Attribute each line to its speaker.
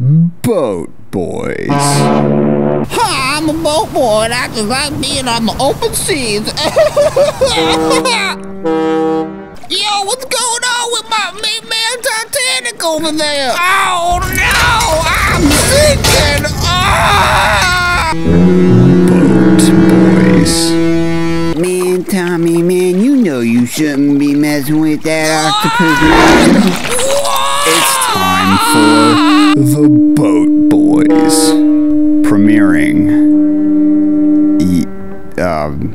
Speaker 1: Boat Boys.
Speaker 2: Hi, I'm a boat boy and I just like being on the open seas. Yo, what's going on with my main man Titanic over there? Oh no, I'm sinking! Ah!
Speaker 1: Boat Boys.
Speaker 3: Man, Tommy, man, you know you shouldn't be messing with that octopus, man for The Boat Boys, premiering. Um,